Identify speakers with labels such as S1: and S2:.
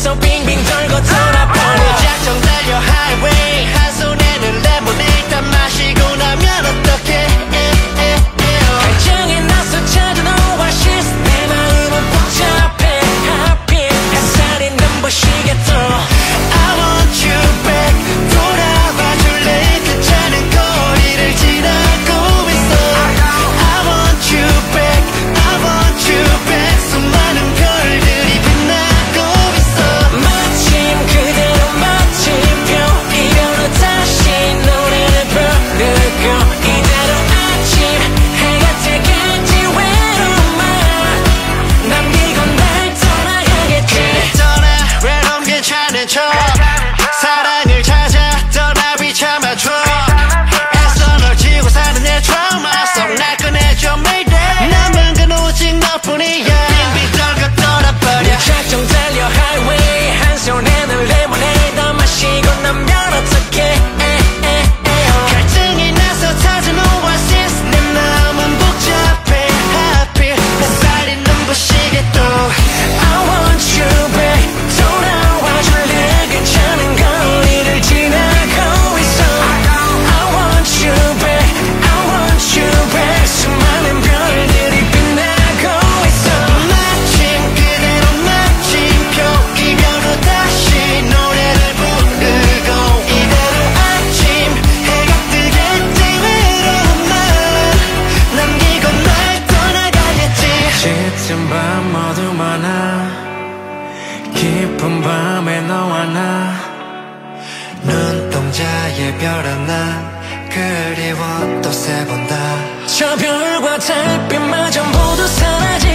S1: so 冰，转儿个 별
S2: 하나
S1: 그리워 또 세 번 다
S2: 저 별과 달빛마저 모두 사라지